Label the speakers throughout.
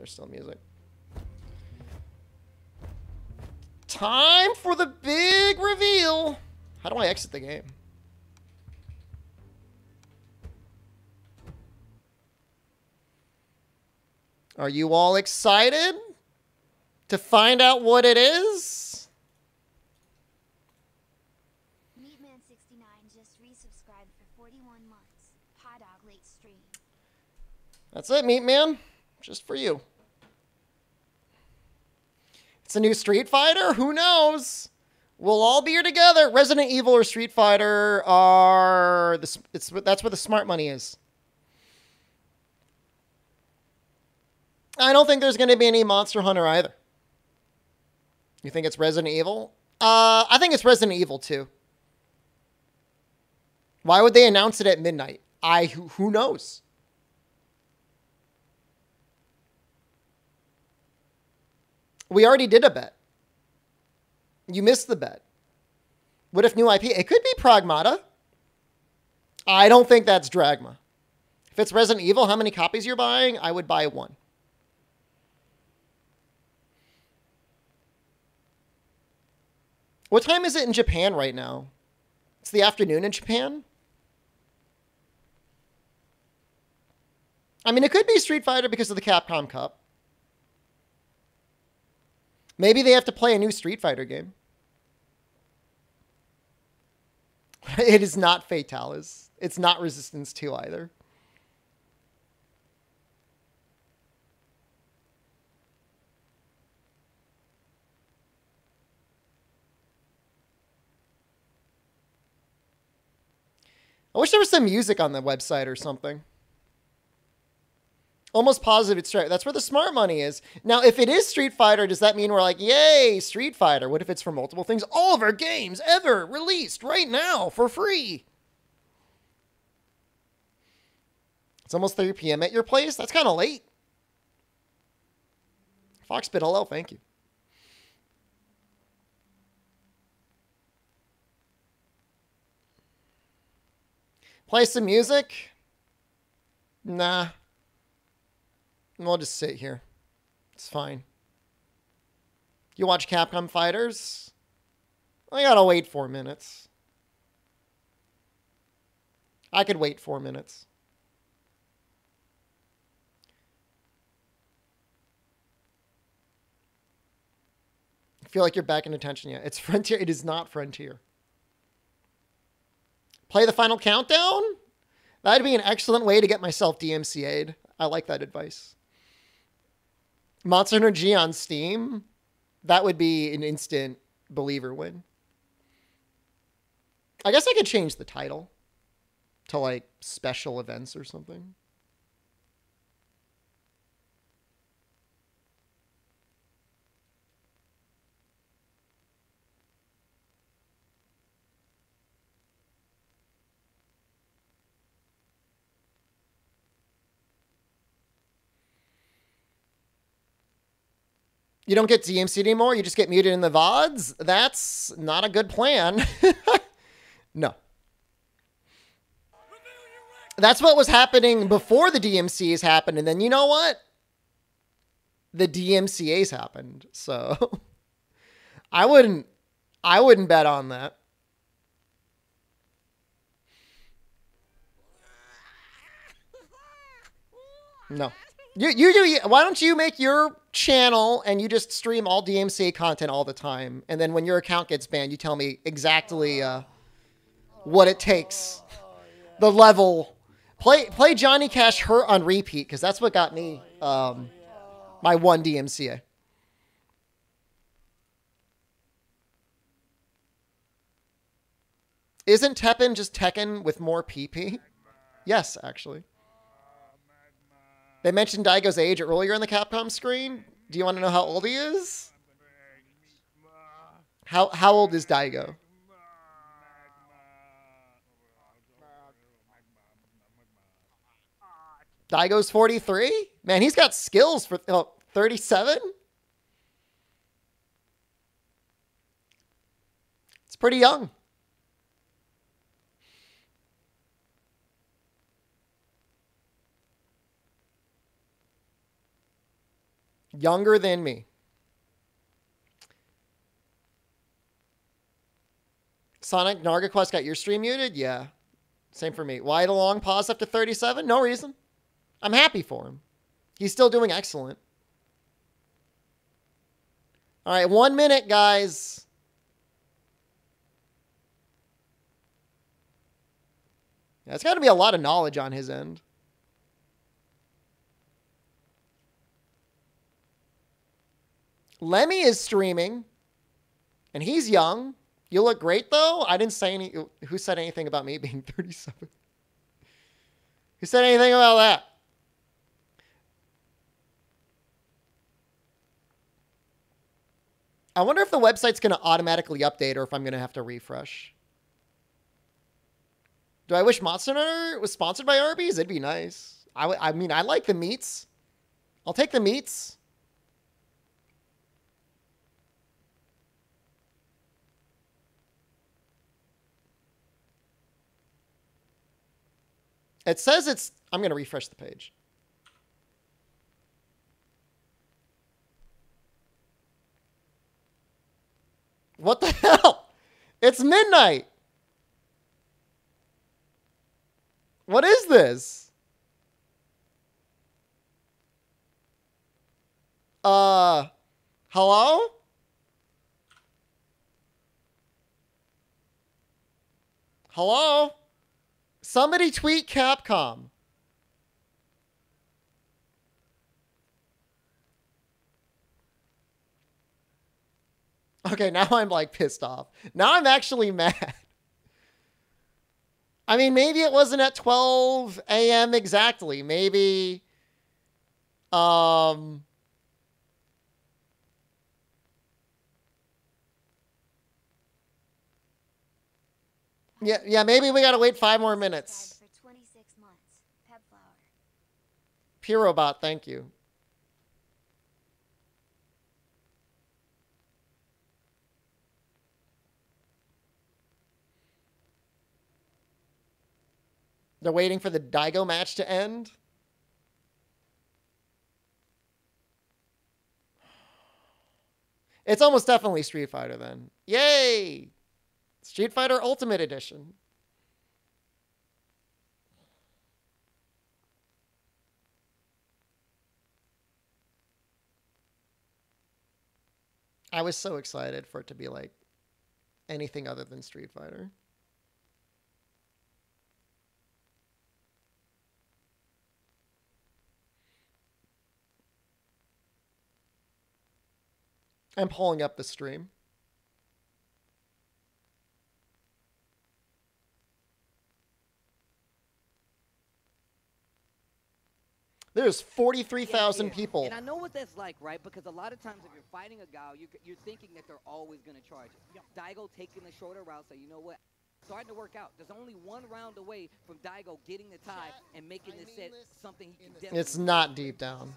Speaker 1: There's still music. Time for the big reveal. How do I exit the game? Are you all excited to find out what it is?
Speaker 2: Meatman69 just resubscribed for 41 months. Hot dog late stream.
Speaker 1: That's it, Meat Man. Just for you. It's a new Street Fighter? Who knows? We'll all be here together. Resident Evil or Street Fighter are the, it's that's where the smart money is. I don't think there's going to be any Monster Hunter either. You think it's Resident Evil? Uh, I think it's Resident Evil too. Why would they announce it at midnight? I who, who knows? We already did a bet. You missed the bet. What if new IP? It could be Pragmata. I don't think that's Dragma. If it's Resident Evil, how many copies you're buying? I would buy one. What time is it in Japan right now? It's the afternoon in Japan. I mean, it could be Street Fighter because of the Capcom Cup. Maybe they have to play a new Street Fighter game. it is not Fatalis. It's not Resistance 2 either. I wish there was some music on the website or something. Almost positive it's Street. That's where the smart money is. Now, if it is Street Fighter, does that mean we're like, yay, Street Fighter? What if it's for multiple things? All of our games ever released right now for free. It's almost 3 p.m. at your place? That's kind of late. Foxbit, hello, thank you. Play some music? Nah. We'll just sit here. It's fine. You watch Capcom Fighters? I gotta wait four minutes. I could wait four minutes. I feel like you're back in attention yet. It's Frontier. It is not Frontier. Play the final countdown? That'd be an excellent way to get myself DMCA'd. I like that advice. Monster G on Steam, that would be an instant believer win. I guess I could change the title to like special events or something. You don't get DMC anymore. You just get muted in the VODs. That's not a good plan. no. That's what was happening before the DMCAs happened. And then you know what? The DMCAs happened. So I wouldn't I wouldn't bet on that. No. You you do. Why don't you make your channel and you just stream all DMCA content all the time, and then when your account gets banned, you tell me exactly uh, what it takes, the level. Play play Johnny Cash Hurt on repeat because that's what got me um, my one DMCA. Isn't Teppen just Tekken with more PP? Yes, actually. They mentioned Daigo's age earlier in the Capcom screen. Do you want to know how old he is? How how old is Daigo? Daigo's 43? Man, he's got skills for oh, 37? It's pretty young. Younger than me. Sonic Narga Quest got your stream muted? Yeah. Same for me. Why the long pause after 37? No reason. I'm happy for him. He's still doing excellent. All right, one minute, guys. It's got to be a lot of knowledge on his end. Lemmy is streaming, and he's young. You look great, though. I didn't say any. Who said anything about me being 37? Who said anything about that? I wonder if the website's going to automatically update or if I'm going to have to refresh. Do I wish Monster Hunter was sponsored by Arby's? It'd be nice. I, I mean, I like the meats. I'll take the meats. It says it's. I'm going to refresh the page. What the hell? It's midnight. What is this? Uh, hello? Hello? Somebody tweet Capcom. Okay, now I'm like pissed off. Now I'm actually mad. I mean, maybe it wasn't at 12 a.m. exactly. Maybe, um, yeah, yeah, maybe we gotta wait five more minutes.
Speaker 2: Subscribed for 26 months. Pepflower.
Speaker 1: Pirobot, thank you. They're waiting for the Daigo match to end. It's almost definitely Street Fighter then. Yay! Street Fighter Ultimate Edition. I was so excited for it to be like anything other than Street Fighter. I'm pulling up the stream. There's 43,000
Speaker 3: Yeah, yeah.
Speaker 1: people.
Speaker 3: And I know what that's like, right? Because a lot of times if you're fighting a guy, you're, you're thinking that they're always going to charge you. Daigo taking the shorter route, so you know what? Starting to work out. There's only one round away from Daigo getting the tie and making this set something he can definitely
Speaker 1: It's not deep down.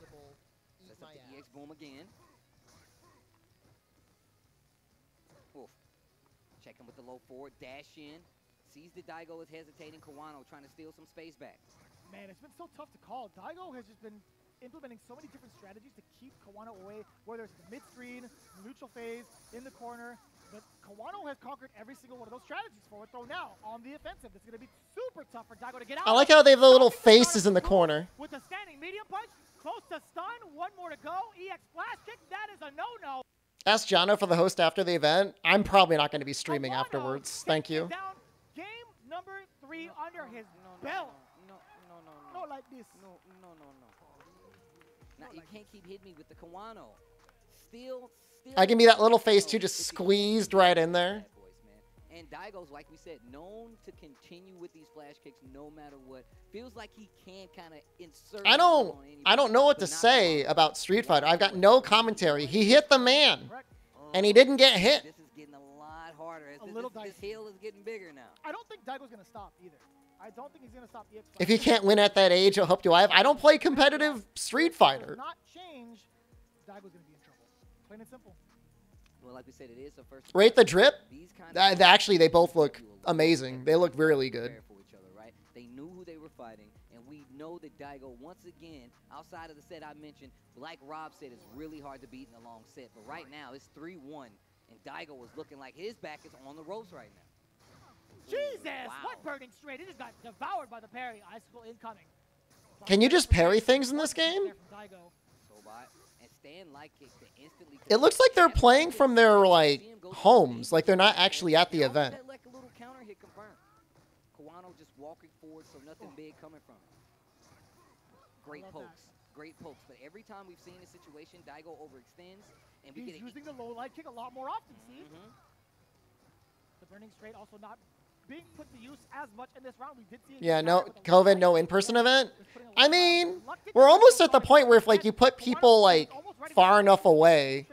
Speaker 3: Sets up the EX boom again. Oof. Checking with the low forward, dash in. Sees the Daigo is hesitating. Kawano trying to steal some space back.
Speaker 4: Man, it's been so tough to call. Daigo has just been implementing so many different strategies to keep Kawano away, whether it's the mid-screen, neutral phase, in the corner. But Kawano has conquered every single one of those strategies. Forward throw now on the offensive. It's going to be super tough for Daigo to get out.
Speaker 1: I like how they have the little faces in the corner.
Speaker 4: With the standing medium punch, close to stun, one more to go. EX flash kick, that is a no-no.
Speaker 1: Ask Jono for the host after the event. I'm probably not going to be streaming
Speaker 4: Kawano
Speaker 1: afterwards. Thank you.
Speaker 4: Down. Game number three under his
Speaker 3: No, no,
Speaker 4: belt.
Speaker 3: No, no, no, no.
Speaker 4: Not like this.
Speaker 3: No, no, no, no. Now you can't keep hitting me with the Kawano. Still, still.
Speaker 1: I can be that little face too, just squeezed right in there.
Speaker 3: bad boys, man. And Daigo's, like we said, known to continue with these flash kicks no matter what. Feels like he can kind of insert.
Speaker 1: I don't I don't know what to say about Street Fighter. I've got no commentary. He hit the man
Speaker 4: oh,
Speaker 1: and he didn't get hit.
Speaker 3: This is getting a lot harder. As
Speaker 4: A
Speaker 3: this,
Speaker 4: little
Speaker 3: this, this
Speaker 4: dicey.
Speaker 3: hill is getting bigger now.
Speaker 4: I don't think Daigo's going to stop either. I don't think he's going to stop EX
Speaker 1: If he can't win at that age, I hope do I have. I don't play competitive Street Fighter.
Speaker 4: not change, Daigo's going to be in trouble. Plain and simple.
Speaker 3: Well, like we said, it is the first.
Speaker 1: Rate the drip.
Speaker 3: These kind of
Speaker 1: Actually, they both look amazing. They look really good.
Speaker 3: prepare for each other, right? right? They knew who they were fighting, and we know that Daigo, once again, outside of the set I mentioned, like Rob said, it's really hard to beat in a long set. But right now, it's 3-1, and Daigo was looking like his back is on the ropes right now.
Speaker 4: Jesus!
Speaker 3: Wow.
Speaker 4: What burning straight? It just got devoured by the parry. Icicle incoming.
Speaker 1: Can you just parry things in this game?
Speaker 4: There from Daigo.
Speaker 3: Sobat and Stan light kick to instantly.
Speaker 1: It looks like they're playing from their like homes, like they're not actually at the event.
Speaker 3: Like a little counter hit confirmed. Kawano just walking forward, so nothing big coming from him. Great pokes, great pokes. But every time we've seen this situation, Daigo overextends, and we
Speaker 4: He's
Speaker 3: get
Speaker 4: using the low light kick a lot more often, see?
Speaker 3: Mhm.
Speaker 4: The burning straight also not being put to use as much in this round. We did see
Speaker 1: Yeah, no
Speaker 4: tired with the low
Speaker 1: COVID, no in-person event.
Speaker 4: Just putting a
Speaker 1: I
Speaker 4: lot of
Speaker 1: mean, we're almost at the point where if like you put people like
Speaker 4: almost ready to
Speaker 1: far enough away,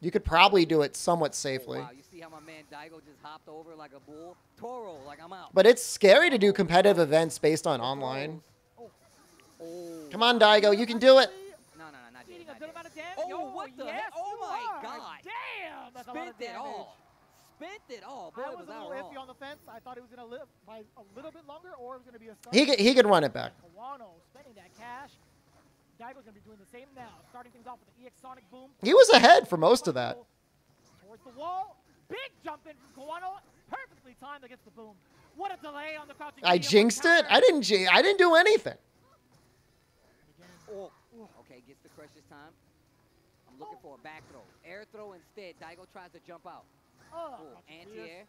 Speaker 1: you could probably do it somewhat
Speaker 3: Oh,
Speaker 1: safely.
Speaker 3: you see how my man Daigo just hopped over like a bull? Toro, like I'm out.
Speaker 1: But it's scary to do competitive events based on online.
Speaker 4: Oh,
Speaker 3: Oh.
Speaker 1: Come on, Daigo, you can do it.
Speaker 4: Damage.
Speaker 3: Oh,
Speaker 4: oh,
Speaker 3: what the
Speaker 4: yes.
Speaker 3: Oh my. God.
Speaker 4: Damn, that's a lot of damage.
Speaker 3: all. Spent it all. Boy,
Speaker 4: I
Speaker 3: was
Speaker 4: was a
Speaker 3: I
Speaker 4: little
Speaker 3: wrong.
Speaker 4: iffy on the fence. I thought it was going to live by a little bit longer, or it was going to be a start.
Speaker 1: He could, he could run it back.
Speaker 4: Kawano spending that cash. Daigo's going to be doing the same now. Starting things off with the EX Sonic Boom.
Speaker 1: He was ahead for most of that.
Speaker 4: Towards the wall. Big jump in from Kawano. Perfectly timed against the boom. What a delay on the crouching.
Speaker 1: I jinxed it. I didn't. ji- I didn't do anything.
Speaker 3: Oh, okay, gets the crush this time. I'm looking for a back throw. Air throw instead. Daigo tries to jump out.
Speaker 4: Oh,
Speaker 3: anti-air.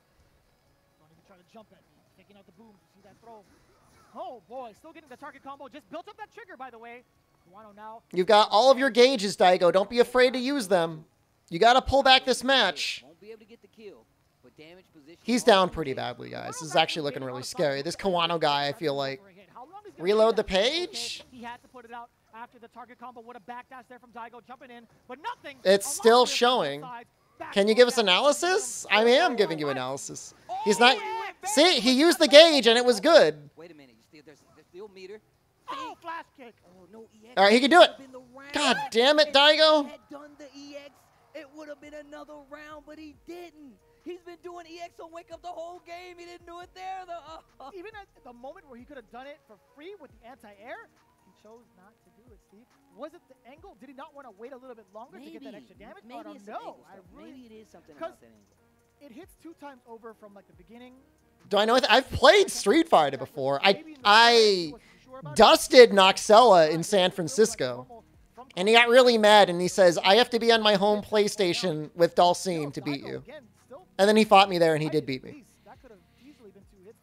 Speaker 4: Don't even try to jump at me. Taking out the boom. See that throw. Oh boy, still getting the target combo. Just built up that trigger, by the way. Kawano now.
Speaker 1: You've got all of your gauges, Daigo. Don't be afraid to use them. You got to pull back this match.
Speaker 3: Won't be able to get the kill, but damage position.
Speaker 1: He's down pretty badly, guys. This is actually looking really scary. This Kawano guy, I feel like.
Speaker 4: How long is he gonna
Speaker 1: Reload the page.
Speaker 4: He had to put it out after the target combo. What a backdash there from Daigo jumping in, but nothing.
Speaker 1: It's still showing.
Speaker 4: Sides. Back
Speaker 1: Can you give us analysis? I am giving you analysis. Oh, He's
Speaker 3: Oh,
Speaker 1: not. See, he used the
Speaker 3: the
Speaker 1: gauge and it was good.
Speaker 3: Wait a minute. You still there's, there's still meter.
Speaker 4: Oh, flash kick.
Speaker 3: Oh no, EX.
Speaker 1: All right, he can do it.
Speaker 3: Would've been the round.
Speaker 1: God damn it,
Speaker 3: If
Speaker 1: Daigo.
Speaker 3: he had done the EX, it would have been another round, but he didn't. He's been doing EX on Wake Up the whole game. He didn't do it there though.
Speaker 4: Even at the moment where he could have done it for free with the anti-air, he chose not to do it, Steve. Was it the angle? Did he not want to wait a little bit longer to get that extra damage?
Speaker 3: Maybe
Speaker 4: I don't know. I really,
Speaker 3: Maybe it is something
Speaker 4: 'cause
Speaker 3: about that angle.
Speaker 4: it hits two times over from like the beginning.
Speaker 1: Do I know? Th- I've played Street Fighter before. I I dusted Noxella in San Francisco, and he got really mad and he says, "I have to be on my home PlayStation with Dulcine to beat you." And then he fought me there and he did beat me.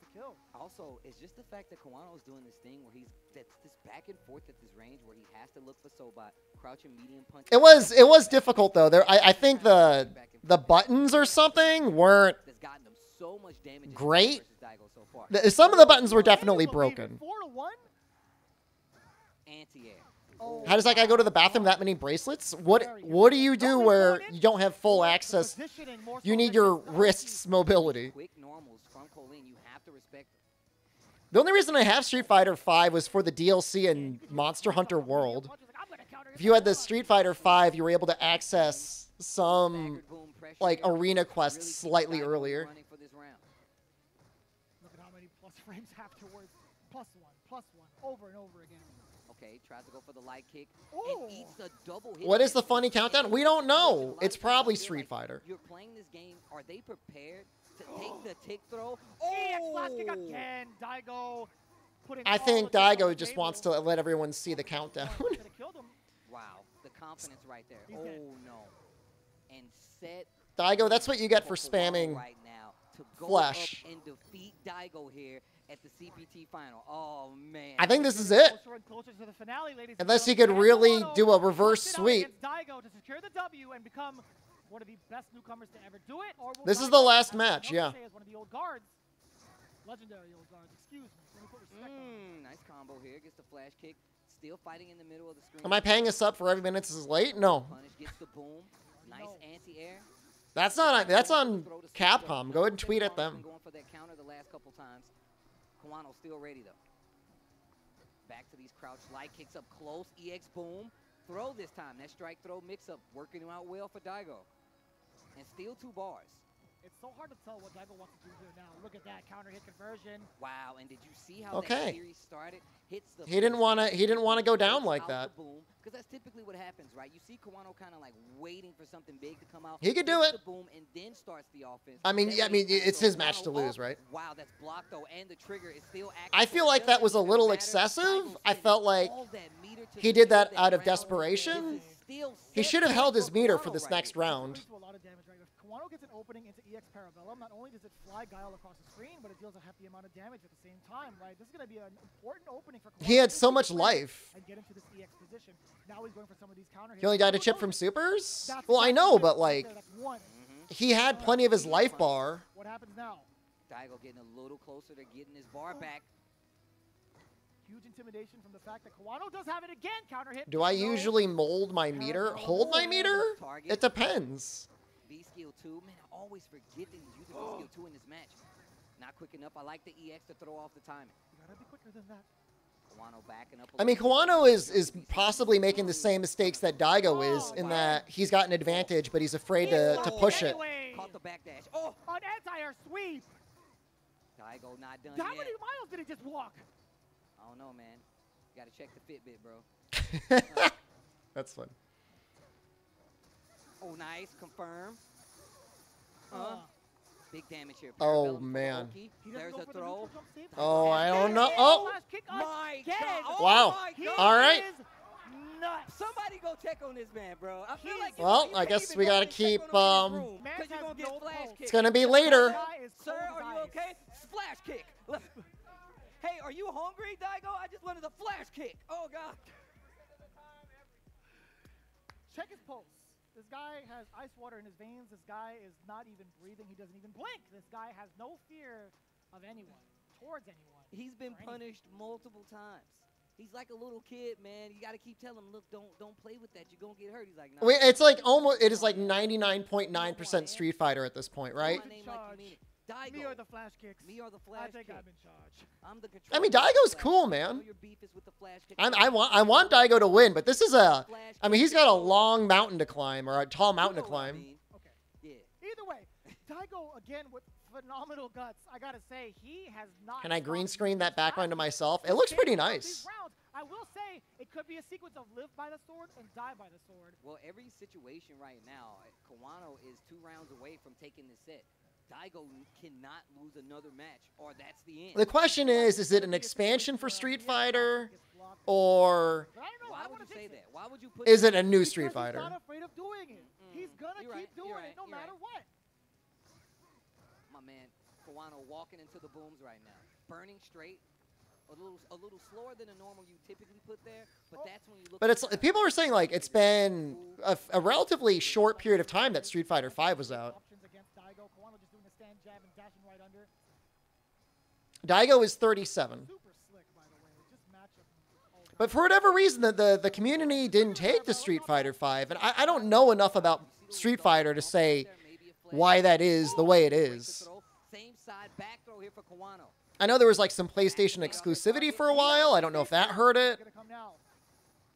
Speaker 4: Been to kill.
Speaker 3: Also, it's just the fact that Kawano is doing this thing where he's that's this back and forth at this range where he has to look for Sobat, crouching medium punch.
Speaker 1: It was it was difficult though. There, I, I think the the buttons or something weren't.
Speaker 3: That's gotten him so much damage. in his
Speaker 1: Great.
Speaker 3: so
Speaker 1: Some of the buttons were definitely
Speaker 4: Can't believe it.
Speaker 1: broken.
Speaker 4: Four to one.
Speaker 3: Anti-air.
Speaker 1: How does that guy go to the bathroom that many bracelets? What what do you do where you don't have full access?
Speaker 4: Positioning more
Speaker 1: You
Speaker 4: so
Speaker 1: need
Speaker 4: than
Speaker 1: your
Speaker 4: just the
Speaker 1: wrists mobility.
Speaker 3: Quick normals from Kolin. You have to respect.
Speaker 1: The only reason I have Street Fighter V was for the DLC in Monster Hunter World.
Speaker 4: punches, like, I'm gonna counter
Speaker 1: If you had the. Street Fighter V, you were able to access some
Speaker 3: Staggered boom pressure
Speaker 1: like arena quests slightly earlier.
Speaker 3: running for this round.
Speaker 4: Look at how many plus frames afterwards. Plus one, plus one, over and over again.
Speaker 3: Okay, tries to go for the light kick eats the double hit.
Speaker 1: What is the funny countdown? We don't know. It's probably Street Fighter.
Speaker 3: You're playing this game. Are they prepared to take the tick throw?
Speaker 4: EX flash kick
Speaker 3: Oh!
Speaker 4: again. Daigo putting
Speaker 1: I think
Speaker 4: the
Speaker 1: Daigo just
Speaker 4: table.
Speaker 1: wants to let everyone see the countdown.
Speaker 4: Could've killed him.
Speaker 3: Wow, the confidence right there.
Speaker 4: He's
Speaker 3: oh
Speaker 4: dead.
Speaker 3: no. And set
Speaker 1: Daigo, that's what you get for spamming
Speaker 3: right now to go
Speaker 1: flesh.
Speaker 3: up and defeat Daigo here at the CPT final. Oh man.
Speaker 1: I think this is it.
Speaker 4: Closer and closer to the finale,
Speaker 1: Unless he
Speaker 4: gentlemen.
Speaker 1: could really do a reverse
Speaker 4: puts it out
Speaker 1: sweep.
Speaker 4: Daigo to secure the W and become one of the best newcomers to ever do it. Or will
Speaker 1: This is the last match, yeah.
Speaker 4: As one of the old guards, legendary old guards. Excuse me. Let me put respect on.
Speaker 3: Mm, nice combo here. Gets the flash kick. Still fighting in the middle of the screen.
Speaker 1: Am I paying a sub for every minute this is late? No.
Speaker 3: Punish gets the boom. Nice
Speaker 4: No.
Speaker 3: anti-air.
Speaker 1: That's not that's on Capcom. Go ahead and tweet at them.
Speaker 3: been Going for that counter the last couple times. Kawano still ready though. Back to these crouch light kicks up close. EX boom. Throw this time. That strike throw mix up working out well for Daigo. And steal two bars.
Speaker 4: It's so hard to tell what Daigo wants to do here now. Look at that counter hit conversion.
Speaker 3: Wow, and did you see how
Speaker 1: Okay.
Speaker 3: that series started? Hits the
Speaker 1: He didn't wanna- he didn't wanna go down like that.
Speaker 3: Boom, because that's typically what happens, right? You see Kawano kind of like waiting for something big to come out.
Speaker 1: He could do it.
Speaker 3: Boom, and then starts the offense.
Speaker 1: I mean, yeah, I mean, it's his match to lose, right?
Speaker 3: Wow, that's blocked though, and the trigger is still active.
Speaker 1: I feel like that was a little excessive. I felt like
Speaker 3: all that meter to
Speaker 1: he did that
Speaker 3: that
Speaker 1: out of desperation.
Speaker 3: This is still
Speaker 1: He should have held his meter for this next round.
Speaker 4: Brings to a lot of damage, right? If Kawano gets an opening into EX Parabellum, not only does it fly Guile across the screen, but it deals a hefty amount of damage at the same time, right? This is going to be an important opening for Kawano.
Speaker 1: He had so much life.
Speaker 4: And get into this EX position. Now he's going for some of these counter
Speaker 1: He only died to
Speaker 4: Who
Speaker 1: chip from supers?
Speaker 4: That's
Speaker 1: Well, I know, but like,
Speaker 4: one. Mm-hmm.
Speaker 1: he had plenty of his life bar.
Speaker 4: What happens now?
Speaker 3: Daigo getting a little closer to getting his bar back.
Speaker 4: Huge intimidation from the fact that Kawano does have it again. Counter hit.
Speaker 1: Do I usually mold my meter? Hold my oh, meter? It depends.
Speaker 3: V skill 2. Man, I always forget that he's using V skill 2 in this match. Not quick enough. I like the EX to throw off the timing.
Speaker 4: You gotta be quicker than that.
Speaker 3: Kawano backing up. a
Speaker 1: I mean,
Speaker 3: little.
Speaker 1: Kawano is is possibly making the same mistakes that Daigo oh, is in that he's got an advantage, but he's afraid to, to push it.
Speaker 3: Caught the backdash. Oh,
Speaker 4: An anti-air sweep.
Speaker 3: Daigo not done
Speaker 4: How
Speaker 3: yet.
Speaker 4: many miles did he just walk?
Speaker 3: I don't know, man. You gotta check the Fitbit, bro.
Speaker 1: That's fun.
Speaker 3: Oh, nice. Confirm. Uh,
Speaker 4: Uh,
Speaker 3: big damage here.
Speaker 1: Oh, man.
Speaker 3: Oki.
Speaker 4: he doesn't
Speaker 3: There's a
Speaker 4: for the
Speaker 3: throw.
Speaker 4: neutral jump save.
Speaker 1: Oh, I don't know. Oh,
Speaker 3: My
Speaker 4: again.
Speaker 3: God. Oh
Speaker 1: Wow.
Speaker 3: my
Speaker 4: He
Speaker 3: God.
Speaker 1: All right.
Speaker 4: nuts.
Speaker 3: Somebody go check on this man, bro. I feel like
Speaker 1: Well,
Speaker 3: you
Speaker 1: I guess we gotta keep,
Speaker 3: on him in
Speaker 1: um,
Speaker 3: room, you're gonna get
Speaker 4: no
Speaker 3: flash
Speaker 1: It's gonna be later.
Speaker 3: Sir, are
Speaker 4: as
Speaker 3: you okay? Splash kick. Look. hey, are you hungry, Daigo? I just wanted a flash kick. Oh God.
Speaker 4: Check his pulse. This guy has ice water in his veins. This guy is not even breathing. He doesn't even blink. This guy has no fear of anyone, towards anyone.
Speaker 3: He's been
Speaker 4: or anything.
Speaker 3: punished multiple times. He's like a little kid, man. You got to keep telling him, look, don't don't play with that. You're gonna get hurt. He's like, nah.
Speaker 1: Wait, it's like almost. It is like 99.9% Street Fighter at this point, right?
Speaker 3: My name like you mean it. Daigo.
Speaker 4: Me or the flash kicks.
Speaker 3: Me or the
Speaker 4: I think
Speaker 3: kick.
Speaker 4: I'm in charge.
Speaker 3: I'm the
Speaker 1: I mean,
Speaker 3: controller
Speaker 1: Daigo's
Speaker 3: flash
Speaker 1: cool,
Speaker 3: kick.
Speaker 1: man.
Speaker 3: Know Your beef is with the flash kick.
Speaker 1: I'm, I want I want Daigo to win, but this is a. I mean, he's got a long mountain to climb or a tall mountain to climb.
Speaker 4: Okay.
Speaker 3: Yeah.
Speaker 4: Either way, Daigo again with phenomenal guts. I gotta say he has not.
Speaker 1: Can I green screen that background to myself? It looks pretty nice.
Speaker 4: these rounds. I will say it could be a sequence of live by the sword and die by the sword.
Speaker 3: Well, every situation right now, Kawano is two rounds away from taking the set. Daigo cannot lose another match, or that's the end.
Speaker 1: The question is: Is it an expansion for Street Fighter, or
Speaker 4: But I don't know.
Speaker 3: Why would you say that? Why would you put?
Speaker 1: is it a new
Speaker 4: Because
Speaker 1: Street
Speaker 4: He's
Speaker 1: Fighter?
Speaker 4: not afraid of doing it. He's
Speaker 3: Mm-mm.
Speaker 4: gonna
Speaker 3: You're
Speaker 4: keep
Speaker 3: right,
Speaker 4: doing
Speaker 3: right,
Speaker 4: it no matter
Speaker 3: right.
Speaker 4: what.
Speaker 3: My man, Kawano walking into the booms right now, burning straight. A little, a little slower than the normal you typically put there, but
Speaker 4: Oh.
Speaker 3: that's when you look.
Speaker 1: But it's
Speaker 3: the-
Speaker 1: people are saying like it's been a, a relatively short period of time that Street Fighter Five was out.
Speaker 4: Options against Daigo. Kawano just doing a stand jab and dashing right under.
Speaker 1: Daigo is 37.
Speaker 4: Super slick, by the way. Just matchup. Oh,
Speaker 1: But for whatever reason, the, the, the community didn't take the Street Fighter V, and I, I don't know enough about Street Fighter to say why that is the way it is.
Speaker 3: Same side back throw here for Kawano.
Speaker 1: I know there was like some PlayStation exclusivity for a while. I don't know if that hurt it.
Speaker 4: Gonna come now.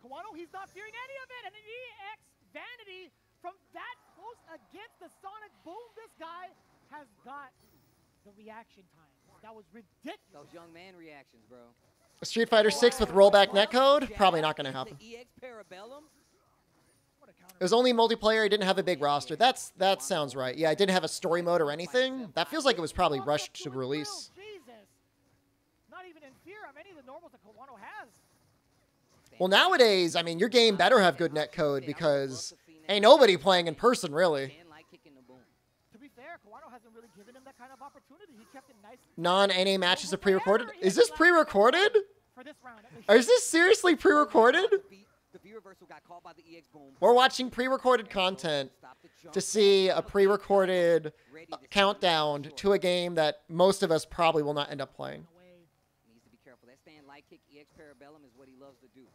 Speaker 4: Kawano, he's not fearing any of it, and an EX Vanity from that close against the Sonic Boom. This guy has got the reaction time. That was ridiculous.
Speaker 3: Those young man reactions, bro.
Speaker 1: Street Fighter 6 with rollback netcode? Probably not going to
Speaker 3: Jab
Speaker 1: happen.
Speaker 3: into EX Parabellum.
Speaker 4: What a counter.
Speaker 1: It was only multiplayer. It didn't have a big roster. That's that sounds right. Yeah, it didn't have a story mode or anything. That feels like it was probably rushed to release.
Speaker 4: Oh, not even in fear of any of the normals that Kawano has.
Speaker 1: Well, nowadays, I mean, your game better have good netcode because ain't nobody playing in person really.
Speaker 3: Dan like kicking the boom.
Speaker 4: To be fair, Kawano hasn't really given him that kind of opportunity. He kept it nice
Speaker 1: Non-NA matches are pre-recorded. Is this pre-recorded?
Speaker 4: for this round. at least.
Speaker 1: Or is this seriously pre-recorded?
Speaker 3: The V- The V reversal got called by the EX boom.
Speaker 1: We're watching pre-recorded content
Speaker 3: Stop the jump.
Speaker 1: to see a pre-recorded
Speaker 3: Ready
Speaker 1: uh,
Speaker 3: to see
Speaker 1: countdown to a game that most of us probably will not end up playing.
Speaker 3: Needs to be careful. That stand light kick EX Parabellum is what he loves to do.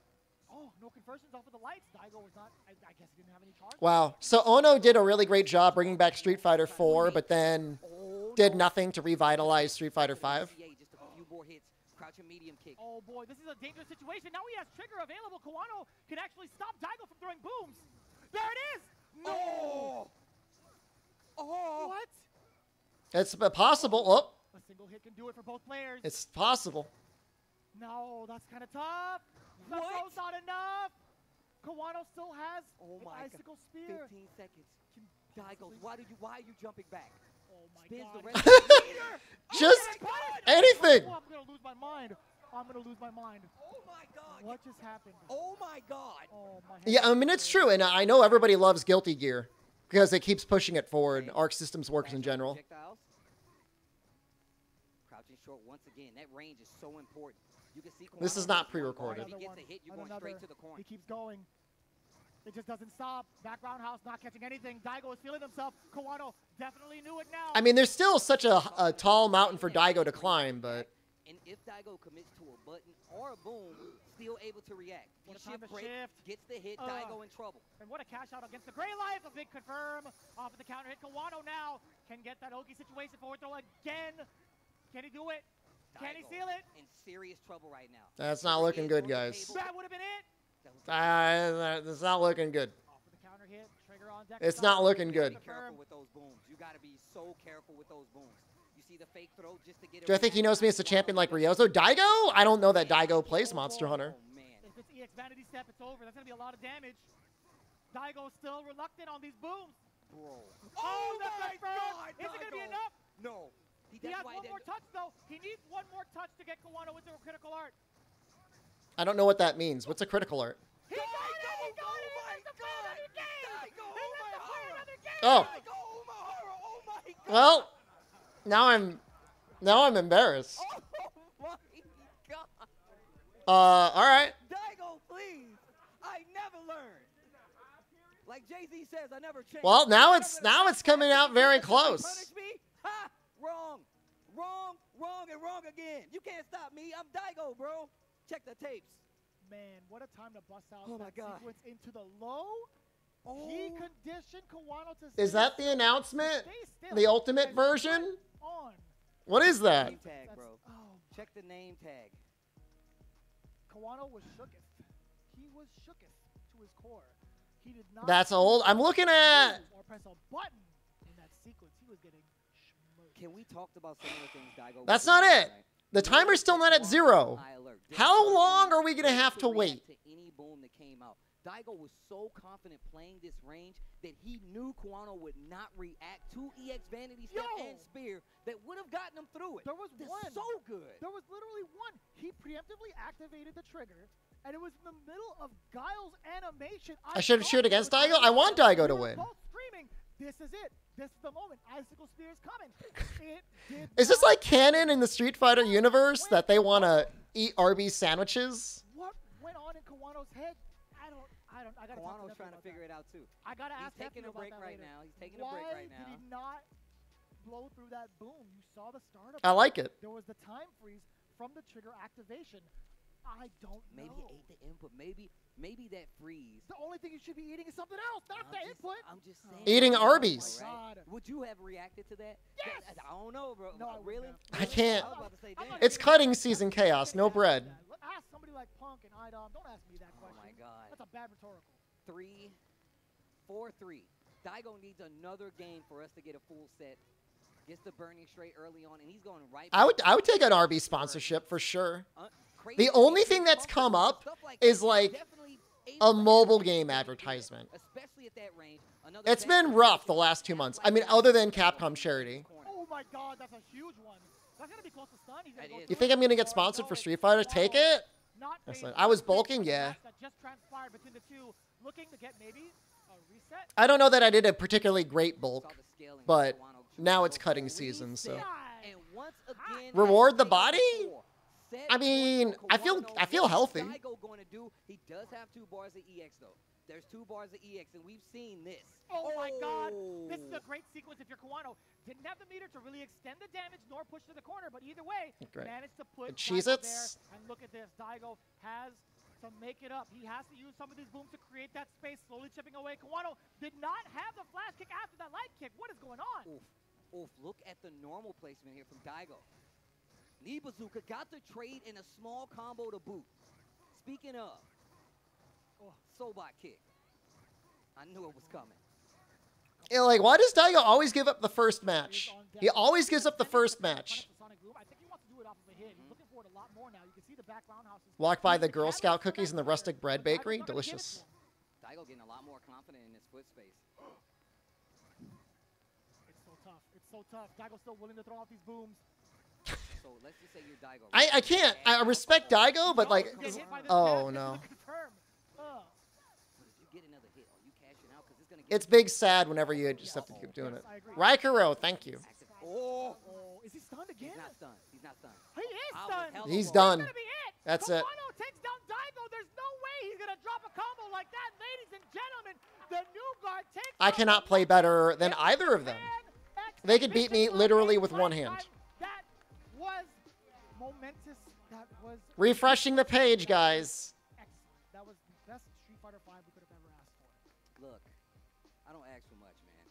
Speaker 4: Oh, no conversions off of the lights. Daigo was not. I, I guess he didn't have any charge.
Speaker 1: Wow. So Ono did a really great job bringing back Street Fighter 4, but then
Speaker 3: Oh,
Speaker 1: did nothing to revitalize Street Fighter 5.
Speaker 3: Just a few more hits. Crouching medium kick.
Speaker 4: Oh boy, this is a dangerous situation. Now he has trigger available. Kawano can actually stop Daigo from throwing booms. There it is. No.
Speaker 3: Oh! Oh!
Speaker 4: What?
Speaker 1: It's possible. Oh,
Speaker 4: A single hit can do it for both players.
Speaker 1: it's possible.
Speaker 4: No, that's kind of tough. That's
Speaker 3: What?
Speaker 4: also not enough. Kawano still has
Speaker 3: Oh
Speaker 4: an
Speaker 3: my God.
Speaker 4: spear.
Speaker 3: 15 seconds. Daigo, why did you? Why are you jumping back?
Speaker 4: Oh my
Speaker 3: Spins the
Speaker 4: god.
Speaker 3: rest of the meter.
Speaker 1: Just
Speaker 3: Oh my God!
Speaker 1: anything.
Speaker 4: Oh, I'm gonna lose my mind. I'm gonna lose my mind.
Speaker 3: Oh my God!
Speaker 4: What just happened?
Speaker 3: Oh my God!
Speaker 4: Oh my.
Speaker 1: Yeah, I mean it's true, and I know everybody loves Guilty Gear because it keeps pushing it forward. Arc Systems works in general.
Speaker 3: Crouching short once again. That range is so important. You can see
Speaker 1: This is not
Speaker 3: has one bar.
Speaker 1: pre-recorded.
Speaker 3: He gets a hit, you're going straight to the corner.
Speaker 4: He keeps going. It just doesn't stop. Background house not catching anything. Daigo is feeling himself. Kawano definitely knew it now.
Speaker 1: I mean, there's still such a, a tall mountain for Daigo to climb, but
Speaker 3: And if Daigo commits to a button or a boom, still able to react. He
Speaker 4: What a time
Speaker 3: shift
Speaker 4: to
Speaker 3: break,
Speaker 4: shift.
Speaker 3: gets the hit,
Speaker 4: Ugh.
Speaker 3: Daigo in trouble.
Speaker 4: And what a cash out against the Gray Life. A big confirm. Off of the counter hit. Kawano now can get that Oki situation forward throw again. Can he do it? Can he seal it?
Speaker 3: In serious trouble right now.
Speaker 1: that's not looking good, guys.
Speaker 3: That
Speaker 4: That would have been it.
Speaker 3: Was
Speaker 1: Uh, it's not looking good.
Speaker 4: Off of the counter hit. Trigger on deck.
Speaker 1: It's not looking good.
Speaker 3: Be careful with those booms. You got to be so careful with those booms. You see the fake throw just to get it.
Speaker 1: Do I think he knows me as a champion like Ryozo? Daigo? I don't know that Daigo plays Monster Hunter.
Speaker 3: Oh.
Speaker 4: If it's EX Vanity Step, it's over. That's going to be a lot of damage. Daigo still reluctant on these booms.
Speaker 3: Bro.
Speaker 4: Oh, the
Speaker 3: my. God,
Speaker 4: Is it going to be enough?
Speaker 3: No. He,
Speaker 4: He has one more touch, though. He needs one more touch to get Kawano into a critical art.
Speaker 1: I don't know what that means. What's a critical art?
Speaker 4: He got it! He
Speaker 3: Daigo,
Speaker 4: got
Speaker 3: oh
Speaker 4: it!
Speaker 3: my
Speaker 4: He gets to play
Speaker 3: God.
Speaker 4: another game!
Speaker 3: Daigo,
Speaker 4: He
Speaker 3: oh
Speaker 4: gets
Speaker 3: my
Speaker 4: to play
Speaker 3: horror.
Speaker 4: another game!
Speaker 1: Oh.
Speaker 3: Daigo, Umehara, oh my God.
Speaker 1: Well, now I'm now I'm embarrassed.
Speaker 3: Oh my God.
Speaker 1: Uh, all right.
Speaker 3: Daigo, please. I never learned. Like Jay Z says, I never change.
Speaker 1: Well, now it's now it's coming out very
Speaker 3: Punish
Speaker 1: close.
Speaker 3: me? Ha! Wrong. Wrong, wrong, and wrong again. You can't stop me. I'm Daigo, bro. Check the tapes.
Speaker 4: Man, what a time to bust out
Speaker 3: Oh my God.
Speaker 4: sequence into the low.
Speaker 3: Oh.
Speaker 4: He conditioned Kawano to
Speaker 1: Is that the announcement? The ultimate
Speaker 4: and
Speaker 1: version?
Speaker 4: On.
Speaker 1: What is that?
Speaker 3: Name tag,
Speaker 4: That's-
Speaker 3: bro.
Speaker 4: Oh,
Speaker 3: Check the name tag.
Speaker 4: Kawano was shooketh. He was shooketh to his core. He did not.
Speaker 1: That's old. I'm looking at.
Speaker 4: Or press a button in that sequence. He was getting smoked.
Speaker 3: Can we talk about some of the things Daigo?
Speaker 1: That's not it.
Speaker 3: tonight?
Speaker 1: The timer's still not at zero.
Speaker 3: High alert. This
Speaker 1: How long are we gonna have to wait?
Speaker 3: To any boom that came out. Daigo was so confident playing this range that he knew Kawano would not react to EX Vanity Step
Speaker 4: Yo!
Speaker 3: and Spear that would have gotten him through it.
Speaker 4: There was
Speaker 3: That's
Speaker 4: one.
Speaker 3: so good.
Speaker 4: There was literally one. He preemptively activated the trigger, and it was in the middle of Guile's animation.
Speaker 1: I should've
Speaker 4: thought
Speaker 1: cheered against
Speaker 4: was
Speaker 1: Daigo. I want
Speaker 4: Daigo.
Speaker 1: Daigo to win.
Speaker 4: Both screaming, "This is it! This is the moment! Icicle Spear is coming!" It.
Speaker 1: Is this like canon in the Street Fighter universe that they want to eat Arby's sandwiches?
Speaker 4: What went on in Kawano's head? I don't. I gotta talk to
Speaker 3: Kawano's
Speaker 4: Nephew
Speaker 3: trying to figure
Speaker 4: that.
Speaker 3: it out too.
Speaker 4: I gotta
Speaker 3: He's
Speaker 4: ask
Speaker 3: taking
Speaker 4: Nephew
Speaker 3: a break right
Speaker 4: later.
Speaker 3: now. He's taking a break right now.
Speaker 4: Why did he not blow through that boom? You saw the start of
Speaker 1: I like it.
Speaker 4: There was the time freeze from the trigger activation. I don't
Speaker 3: Maybe
Speaker 4: know.
Speaker 3: he ate the input. Maybe maybe that freeze.
Speaker 4: The only thing you should be eating is something else, not
Speaker 3: I'm
Speaker 4: the
Speaker 3: just,
Speaker 4: input.
Speaker 3: I'm just
Speaker 4: Oh.
Speaker 3: saying.
Speaker 1: Eating
Speaker 3: Oh
Speaker 1: Arby's.
Speaker 3: God.
Speaker 4: God.
Speaker 3: Would you have reacted to that?
Speaker 4: Yes!
Speaker 3: That- I don't know, bro.
Speaker 4: No, I
Speaker 3: really?
Speaker 1: I can't.
Speaker 3: I was about to say,
Speaker 4: I'm
Speaker 3: damn.
Speaker 4: not
Speaker 1: It's cutting season chaos. No bread.
Speaker 4: Ask somebody like Punk and Idom. Don't ask me that
Speaker 3: Oh
Speaker 4: question.
Speaker 3: my God.
Speaker 4: That's a bad rhetorical.
Speaker 3: Three, four, three. Daigo needs another game for us to get a full set. Gets the burning straight early on, and he's going right.
Speaker 1: I would I would take an
Speaker 3: the
Speaker 1: Arby
Speaker 3: first.
Speaker 1: sponsorship for sure.
Speaker 3: Uh, crazy
Speaker 1: The only thing that's come up is like a mobile game advertisement.
Speaker 3: Especially at that range. Another
Speaker 1: It's
Speaker 3: back
Speaker 1: been rough the last two months. I mean, other than Capcom Charity.
Speaker 4: Oh my God, that's a huge one. That's gonna be close to stun. He's go.
Speaker 1: You think. I'm gonna get sponsored for Street Fighter? Take it.
Speaker 4: Not
Speaker 1: That's
Speaker 4: facing
Speaker 1: it. I was bulking, yeah.
Speaker 4: Just transpired between the two, looking to get maybe a reset.
Speaker 1: I don't know that I did a particularly great bulk. but now it's cutting season, so-
Speaker 3: reset,
Speaker 4: God.
Speaker 3: And once again,
Speaker 1: Reward the body?
Speaker 3: Before, set
Speaker 1: I mean, I feel- I feel healthy.
Speaker 3: Going to do? He does have two bars of EX though. There's two bars of EX, and we've seen this.
Speaker 4: Oh my God! This is
Speaker 3: Oh.
Speaker 4: a great sequence if you're Kawano. Didn't have the meter to really extend the damage nor push to the corner, but either way,
Speaker 1: Great.
Speaker 4: managed to put
Speaker 1: And
Speaker 4: Daigo
Speaker 1: Cheez-Its?
Speaker 4: there. And look at this, Daigo has to make it up. He has to use some of these booms to create that space, slowly chipping away. Kawano did not have the flash kick after that light kick. What is going on?
Speaker 3: Oof. Oof. Look at the normal placement here from Daigo. Knee bazooka got the trade in a small combo to boot. Speaking of,
Speaker 4: Oh.
Speaker 3: Sobat kick. I knew it was coming.
Speaker 1: Yeah, like, why does Daigo always give up the first match? He always gives up the first match.
Speaker 4: to Sonic Boom. I think he wants to do it off of a hit. He's looking for it a lot more now. You can see the back roundhouse. is-
Speaker 1: Walk by the Girl Scout cookies
Speaker 4: that
Speaker 1: in the rustic bread bakery.
Speaker 4: not gonna give it to
Speaker 1: Delicious.
Speaker 4: him.
Speaker 3: Daigo getting a lot more confident in his foot space.
Speaker 4: It's so tough. It's so tough. Daigo's still willing to throw out these booms.
Speaker 3: So let's just say you're Daigo.
Speaker 1: I, I can't. I respect Daigo, but like,
Speaker 4: you get hit by this
Speaker 1: oh no.
Speaker 4: confirm. Ugh.
Speaker 3: But if you get another hit, are you cashing out? Because it's gonna get
Speaker 1: It's big sad whenever you just have to keep doing it.
Speaker 4: Yes, I.
Speaker 1: Raikuro, thank you.
Speaker 3: Oh,
Speaker 4: Oh, is he stunned again?
Speaker 3: he's not stunned. He's not stunned.
Speaker 4: He is stunned.
Speaker 1: He's done.
Speaker 4: That's it.
Speaker 1: That's it.
Speaker 4: Takes down Daigo. There's no way he's gonna drop a combo like that, ladies and gentlemen. The new guard takes.
Speaker 1: I cannot play better than either of them. They could beat me literally with one hand. Refreshing the page, guys.
Speaker 4: That was the best Street Fighter V we could have ever asked for.
Speaker 3: Look, I don't ask for much, man.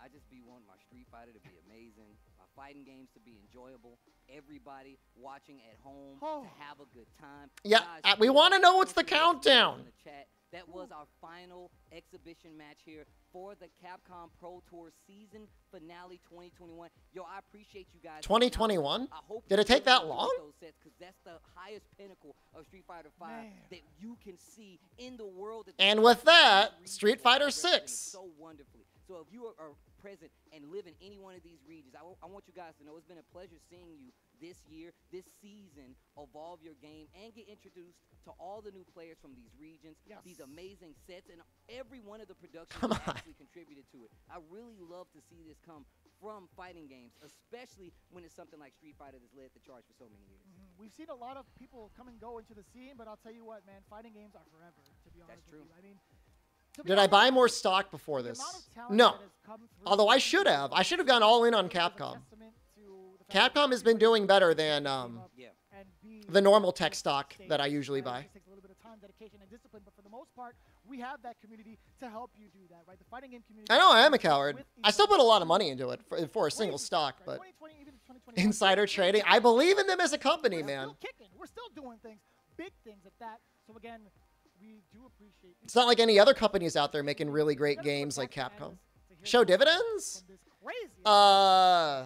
Speaker 3: I just be wanting my Street Fighter to be amazing, my fighting games to be enjoyable, everybody watching at home
Speaker 4: Oh.
Speaker 3: to have a good time.
Speaker 1: Yeah,
Speaker 3: Guys,
Speaker 1: uh, we wanna know what's the
Speaker 3: don't forget to put
Speaker 1: countdown.
Speaker 3: in the chat. That was our final exhibition match here for the Capcom Pro Tour season finale 2021. Yo, I appreciate you guys.
Speaker 1: 2021?
Speaker 3: I hope
Speaker 1: Did it take that long?
Speaker 3: Those sets, 'cause that's the highest pinnacle of Street Fighter V
Speaker 4: Man.
Speaker 3: that you can see in the world.
Speaker 1: And with that, Street Fighter
Speaker 3: represented
Speaker 1: 6.
Speaker 3: So wonderfully. So if you are, are present and live in any one of these regions, I w- I want you guys to know it's been a pleasure seeing you this year, this season, evolve your game and get introduced to all the new players from these regions,
Speaker 4: Yes.
Speaker 3: these amazing sets, and every one of the productions that actually contributed to it. I really love to see this come from fighting games, especially when it's something like Street Fighter that's led the charge for so many years.
Speaker 4: Mhm. We've seen a lot of people come and go into the scene, but I'll tell you what, man, fighting games are forever. To be honest
Speaker 3: true.
Speaker 4: with you, I mean,
Speaker 1: Did I buy more stock before this?
Speaker 4: amount of talent
Speaker 1: No.
Speaker 4: that has come through
Speaker 1: Although I should have. I should have gone all in on
Speaker 4: really is a
Speaker 1: Capcom.
Speaker 4: testament to the fact that
Speaker 1: Capcom has been doing better than um,
Speaker 4: up
Speaker 3: Yeah.
Speaker 4: and be
Speaker 1: the normal tech stock that I usually
Speaker 4: right? It
Speaker 1: buy.
Speaker 4: takes a little bit of time, dedication, and discipline, but for the most part, we have that community to help you do that, right? The fighting game community.
Speaker 1: I know I am a coward. I still put a lot of money into it for, for a single stock, but
Speaker 4: 2020, even 2021,
Speaker 1: insider trading, I believe in them as a company,
Speaker 4: we're
Speaker 1: man.
Speaker 4: still kicking. We're still doing things, big things at that. So again, we do appreciate.
Speaker 1: It's not like any other companies out there making really great games like Capcom.
Speaker 4: Agnes to hear
Speaker 1: Show dividends?
Speaker 4: from this crazy
Speaker 1: Uh,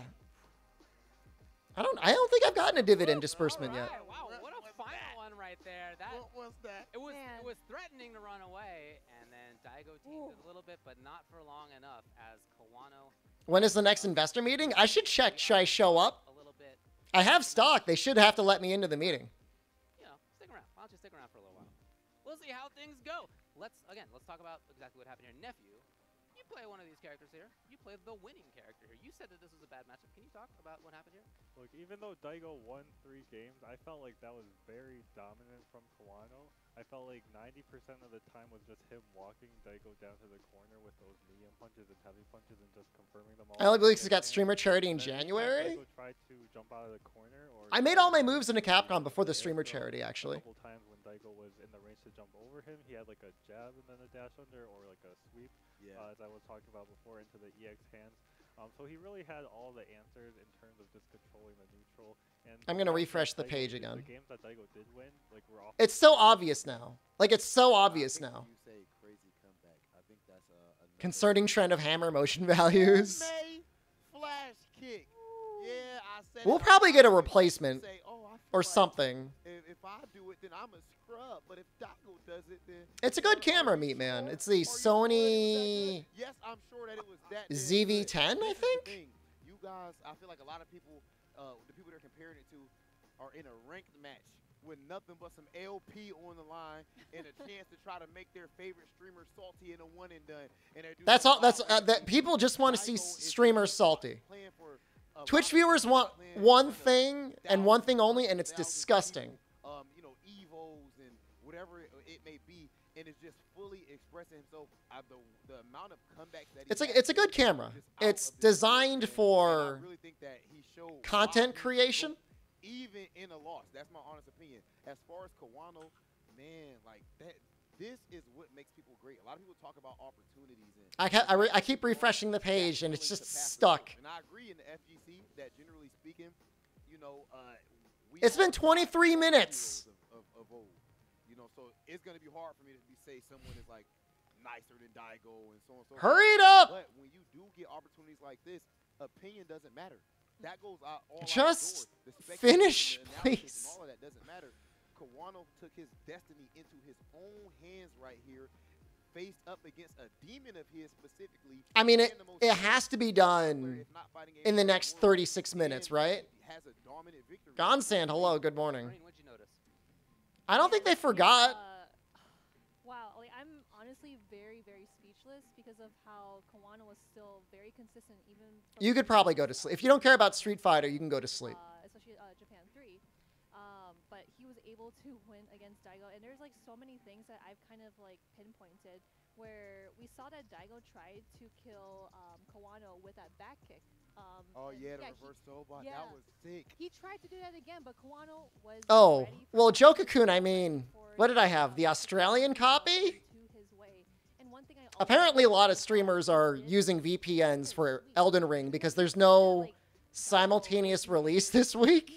Speaker 1: I don't. I don't think I've gotten a dividend disbursement yet.
Speaker 5: Alright, Wow, what a final one right there. That
Speaker 6: What was that?
Speaker 5: it was it was threatening to run away, and then Daigo teamed it a little bit, but not for long enough as Kawano
Speaker 1: When is the next investor meeting? I should check. Should I show up?
Speaker 5: a little bit.
Speaker 1: I have stock. They should have to let me into the meeting.
Speaker 5: We'll see how things go. Let's again. Let's talk about exactly what happened here. Nephew, you play one of these characters here. You play the winning character here. You said that this was a bad matchup. Can you talk about what happened here?
Speaker 7: Look, even though Daigo won three games, I felt like that was very dominant from Kawano. I felt like 90% of the time was just him walking Daigo down to the corner with those medium punches and heavy punches and just confirming them all.
Speaker 1: I only believe he's got streamer charity in January.
Speaker 7: Daigo tried to jump out of the corner or
Speaker 1: I made all my moves into Capcom before the streamer charity, actually.
Speaker 7: A couple times when Daigo was in the range to jump over him, he had like a jab and then a dash under or like a sweep,
Speaker 6: Yeah.
Speaker 7: uh, as I was talking about before, into the EX hands. Um, so he really had all the answers in terms of just controlling the neutral. And
Speaker 1: I'm gonna refresh the
Speaker 7: Daigo
Speaker 1: page
Speaker 7: did-
Speaker 1: again.
Speaker 7: The games that Daigo did win, like were off.
Speaker 1: It's so obvious now. Like it's so obvious now.
Speaker 6: when You say crazy comeback. I think that's uh, another-
Speaker 1: Concerning trend of hammer motion values.
Speaker 6: May flash kick. Yeah, I said.
Speaker 1: We'll probably get a replacement
Speaker 6: say, oh,
Speaker 1: or
Speaker 6: like
Speaker 1: something.
Speaker 6: I do it, then I'm a scrub. But if Daigo does it, then
Speaker 1: It's a good camera, meat man. It's the
Speaker 6: Are you sure it was that
Speaker 1: Sony.
Speaker 6: Yes, I'm sure that it was that.
Speaker 1: ZV-10. I
Speaker 6: This is the
Speaker 1: think?
Speaker 6: You guys, I feel like a lot of people, uh, the people they're comparing it to, are in a ranked match with nothing but some LP on the line and a chance to try to make their favorite streamer salty in a one and done. And
Speaker 1: That's all. That's uh, that. People just want to see streamers salty.
Speaker 6: playing for a
Speaker 1: Twitch viewers want one thing and one thing only, and it's disgusting.
Speaker 6: Um, you know, evos and whatever it, may be, and it's just fully expressing himself. Uh, the the amount of comebacks that
Speaker 1: It's like it's a good camera. It's
Speaker 6: of this world,
Speaker 1: designed for
Speaker 6: really think that he showed
Speaker 1: content creation.
Speaker 6: even in a loss. That's my honest opinion. As far as Kawano, man, like that. This is what makes people great. A lot of people talk about opportunities and
Speaker 1: I ca- I, re- I keep refreshing the page, and it's just
Speaker 6: to pass the
Speaker 1: stuck.
Speaker 6: And I agree in the FGC that generally speaking, you know, uh,
Speaker 1: It's been 23 minutes.
Speaker 6: Of, of, you know, so it's gonna be hard for me to be say someone is like nicer than Daigo and so on and so.
Speaker 1: Hurry it up!
Speaker 6: But when you do get opportunities like this, opinion doesn't matter. That goes out all
Speaker 1: Just. Finish,
Speaker 6: and the analysis
Speaker 1: please.
Speaker 6: All of that doesn't matter. Kawano took his destiny into his own hands right here, faced up against a demon of his specifically.
Speaker 1: I mean, it
Speaker 6: and the most
Speaker 1: it has to be done
Speaker 6: player, if not fighting
Speaker 1: in the next 36 minutes, right?
Speaker 6: Has a dominant victory.
Speaker 1: Gonsand, hello, good morning.
Speaker 5: What'd you notice?
Speaker 1: I don't think they forgot.
Speaker 8: Uh, wow, like I'm honestly very, very speechless because of how Kawano was still very consistent, even.
Speaker 1: You could probably go to sleep. If you don't care about Street Fighter, you can go to sleep.
Speaker 8: Uh, especially uh, Japan 3. Um, but he was able to win against Daigo, and there's like so many things that I've kind of like pinpointed where we saw that Daigo tried to kill um, Kawano with that back kick. Um,
Speaker 6: Oh yeah, the
Speaker 8: he-
Speaker 6: reverse sobat.
Speaker 8: yeah.
Speaker 6: That was sick.
Speaker 8: He tried to do that again, but Kawano was.
Speaker 1: Oh,
Speaker 8: ready
Speaker 1: well,
Speaker 8: that
Speaker 1: Jokakun, I mean, what did I have? The Australian copy?
Speaker 8: to his way. And one thing I also
Speaker 1: Apparently, a lot of streamers are using VPNs for Elden Ring because there's no simultaneous release this week.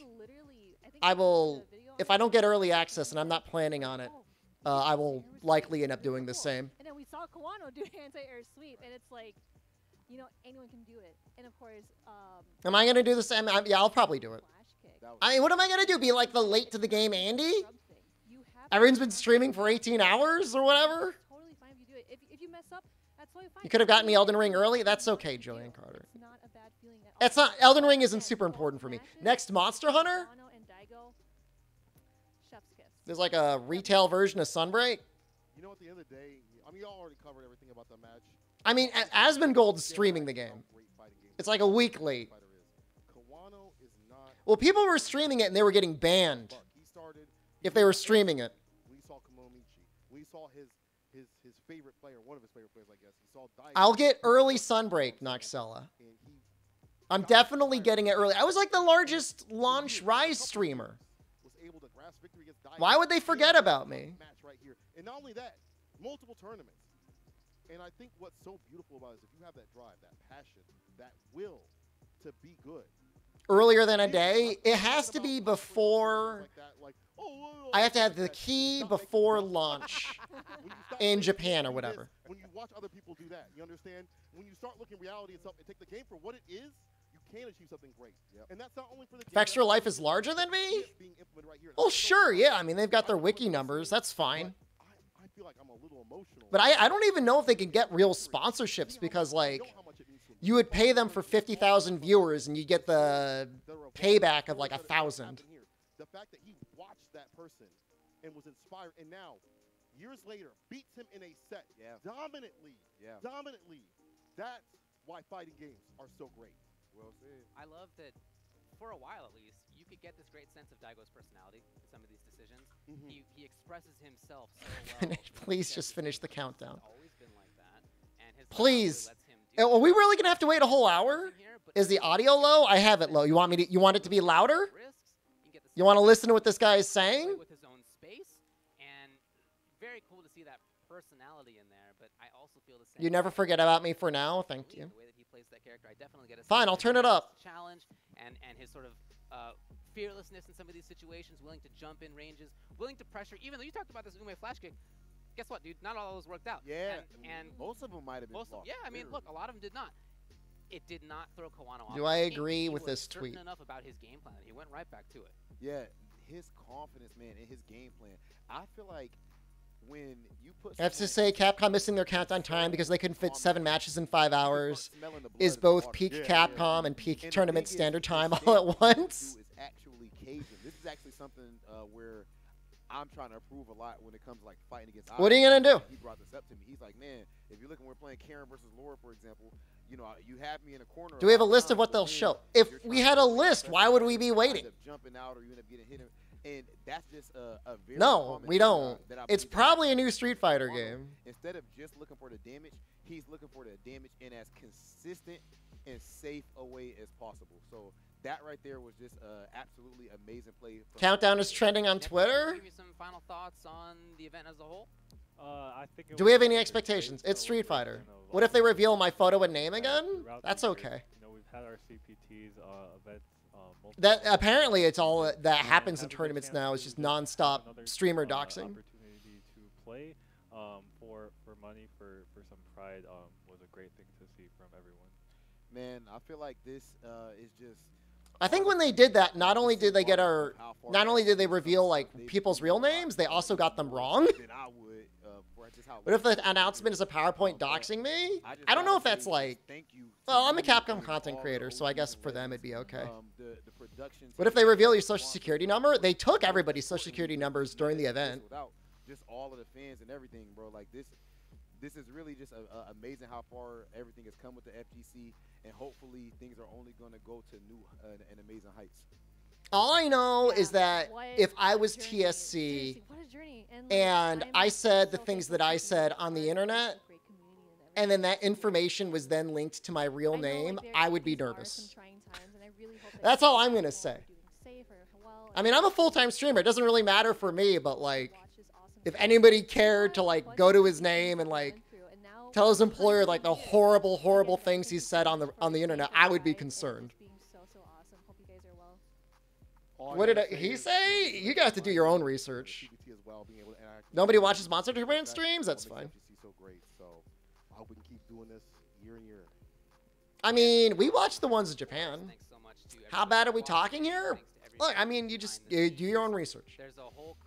Speaker 8: I think
Speaker 1: I
Speaker 8: he posted
Speaker 1: will,
Speaker 8: a video on
Speaker 1: if I don't get early access, and I'm not planning on it,
Speaker 8: "Oh,
Speaker 1: uh, I will likely end up doing the same.
Speaker 8: And then we saw Kawano do anti-air sweep, and it's like, you know, anyone can do it. And of course, um,
Speaker 1: Am I gonna do the same? I'm, yeah, I'll probably do it.
Speaker 8: flash kick.
Speaker 1: I mean, what am I gonna do? Be like the late to the game Andy?
Speaker 8: Scrub thing. You have
Speaker 1: Everyone's
Speaker 8: to
Speaker 1: been streaming for 18 hours or whatever.
Speaker 8: It's totally fine if you do it. If, if you mess up, that's totally fine.
Speaker 1: You could have gotten me Elden Ring early. That's okay, Julian. Carter.
Speaker 8: It's not a bad feeling at
Speaker 1: It's not Elden Ring isn't super important for me. Next, Monster Hunter.
Speaker 8: Kawano and Daigo, chef's kiss.
Speaker 1: There's like a retail version of Sunbreak.
Speaker 9: You know, at the end of the day, I mean, y'all already covered everything about the match.
Speaker 1: I mean, A- Asmongold's streaming the game.
Speaker 9: Great fighting game
Speaker 1: It's like a week late.
Speaker 9: Fighter is. Kawano is not.
Speaker 1: Well, people were streaming it and they were getting banned
Speaker 9: Buck. He started.
Speaker 1: if they were streaming it.
Speaker 9: We saw Kamomichi. We saw his his his favorite player, one of his favorite players, I guess. He saw Daigo.
Speaker 1: I'll get early Sunbreak, Noxella. I'm definitely getting it early. I was like the largest launch Rise streamer.
Speaker 9: was able to grasp victory against Daigo.
Speaker 1: Why would they forget about me?
Speaker 9: Match right here, and not only that, multiple tournaments. And I think what's so beautiful about it is if you have that drive, that passion, that will to be good.
Speaker 1: Earlier than a day, it has to be before.
Speaker 9: Like that, like, oh, oh, oh,
Speaker 1: I have to have the key before launch.
Speaker 9: When you stop
Speaker 1: in Japan or whatever.
Speaker 9: When you watch other people do that, you understand? When you start looking reality itself and take the game for what it is, you can achieve something great. And that's not only for the
Speaker 1: If
Speaker 9: game,
Speaker 1: Extra Life is larger than me?
Speaker 9: it's right
Speaker 1: Well,
Speaker 9: oh,
Speaker 1: sure, yeah. I mean, they've got their wiki numbers. That's fine.
Speaker 9: but I, I feel like I'm a little emotional.
Speaker 1: But I, I don't even know if they can get real sponsorships because, like, you would pay them for 50,000 viewers and you get the payback of like a thousand.
Speaker 9: The fact that he watched that person and was inspired, and now, years later, beats him in a set
Speaker 6: Yeah.
Speaker 9: dominantly.
Speaker 6: Yeah.
Speaker 9: Dominantly. That's why fighting games are so great.
Speaker 6: Well said.
Speaker 5: I love that for a while at least, you could get this great sense of Daigo's personality in some of these decisions.
Speaker 9: Mhm.
Speaker 5: He, he expresses himself so well.
Speaker 1: Please just finish the countdown.
Speaker 5: always been like that, and his
Speaker 1: Please.
Speaker 5: Style really lets him do
Speaker 1: Are we really gonna have to wait a whole hour?
Speaker 5: Listen here, but
Speaker 1: Is the audio low? I have it low. You want me to? You want it to be louder?
Speaker 5: You, can get the
Speaker 1: You want to listen to what this guy is saying?
Speaker 5: with his own space, and very cool to see that personality in there. But I also feel the same.
Speaker 1: You never forget about me for now. Thank you.
Speaker 5: The way that he plays that character, I definitely get a
Speaker 1: Fine, I'll turn it up.
Speaker 5: Challenge and and his sort of uh, fearlessness in some of these situations, willing to jump in ranges, willing to pressure. Even though you talked about this Ume flash kick, guess what, dude? Not all those worked out.
Speaker 6: Yeah.
Speaker 5: And, and
Speaker 6: most of them might have been.
Speaker 5: most of,
Speaker 6: blocked,
Speaker 5: yeah, I mean,
Speaker 6: literally.
Speaker 5: look, a lot of them did not. It did not throw Kawano off.
Speaker 1: Do I agree
Speaker 5: He
Speaker 1: with
Speaker 5: was
Speaker 1: this
Speaker 5: certain
Speaker 1: tweet?
Speaker 5: enough about his game plan he went right back to it.
Speaker 6: Yeah, his confidence, man, in his game plan. I feel like when you put.
Speaker 1: I have to say, Capcom missing their countdown time because they couldn't fit seven matches in five
Speaker 6: you can start
Speaker 1: hours
Speaker 6: smelling the blood
Speaker 1: is both peak
Speaker 6: Yeah, yeah.
Speaker 1: Capcom and peak
Speaker 6: And
Speaker 1: tournament
Speaker 6: thing is,
Speaker 1: standard time all at once.
Speaker 6: Is actually Cajun. This is actually something uh, where I'm trying to improve a lot when it comes to like fighting against.
Speaker 1: What are you gonna do?
Speaker 6: He brought this up to me. He's like, man, if you're looking, we're playing Karin versus Laura, for example. You know, you have me in a corner.
Speaker 1: Do we have a list of what they'll show? If we had a list, why would we be waiting?
Speaker 6: Jumping out, or you end up getting hit. And that's just a, a very
Speaker 1: No, we
Speaker 6: thing uh, that I-
Speaker 1: don't. It's probably a new Street Fighter game.
Speaker 6: Instead of just looking for the damage, he's looking for the damage in as consistent and safe a way as possible. So that right there was just uh, absolutely amazing play.
Speaker 1: Countdown is trending on Twitter.
Speaker 5: Give me some final thoughts on the event as a whole.
Speaker 7: Uh, I think it
Speaker 1: Do we have any expectations?
Speaker 7: phase
Speaker 1: It's Street Fighter.
Speaker 7: kind of,
Speaker 1: What if they
Speaker 7: uh,
Speaker 1: reveal my photo and name
Speaker 7: uh,
Speaker 1: again? That's okay.
Speaker 7: You know, we've had our CPTs uh, events. Uh,
Speaker 1: That apparently it's all that
Speaker 7: and
Speaker 1: happens in tournaments now.
Speaker 7: to
Speaker 1: It's just nonstop
Speaker 7: another,
Speaker 1: streamer
Speaker 7: uh,
Speaker 1: doxing.
Speaker 7: Opportunity to play um, for for money for for some pride um, was a great thing to see from everyone.
Speaker 6: man, I feel like this uh, is just.
Speaker 1: I think when they did that, not only did they get our, not only did they reveal like people's real names, they also got them wrong.
Speaker 6: Than I would. Uh, for just how
Speaker 1: What if the announcement is a PowerPoint doxing me?
Speaker 6: I,
Speaker 1: don't know if that's like.
Speaker 6: Thank you.
Speaker 1: Well, I'm a Capcom content creator, so I guess for them it'd be okay.
Speaker 6: Um, the, the production
Speaker 1: What if they reveal your social security number? They took everybody's social security numbers during the event.
Speaker 6: Just all of the fans and everything, bro. Like this, this is really just a, a amazing how far everything has come with the FGC, and hopefully things are only going to go to new uh, and amazing heights.
Speaker 1: All I know
Speaker 8: Yeah,
Speaker 1: is that
Speaker 8: what
Speaker 1: if I was
Speaker 8: journey.
Speaker 1: TSC
Speaker 8: Seriously, what a journey. And, like,
Speaker 1: and
Speaker 8: I'm
Speaker 1: I said the things that I said on the
Speaker 8: part of a
Speaker 1: internet, and then that information was then linked to my real
Speaker 8: I know, like,
Speaker 1: name, I would be
Speaker 8: these are some
Speaker 1: nervous.
Speaker 8: times, really that
Speaker 1: That's all I'm gonna say.
Speaker 8: doing safe or well,
Speaker 1: I mean, I'm a full time streamer. It doesn't really matter for me, but like,
Speaker 8: watch this awesome
Speaker 1: if anybody cared to like go to his name and like tell his employer like the horrible, horrible things he said on the on the internet, I would be concerned. What did I- he say?
Speaker 9: you
Speaker 1: guys have to do your own research. Nobody watches Monster Brand streams? That's fine.
Speaker 9: I
Speaker 1: mean, we watch the ones in Japan. How bad are we talking here? Look, I mean, you just you do your own research.
Speaker 5: There's a whole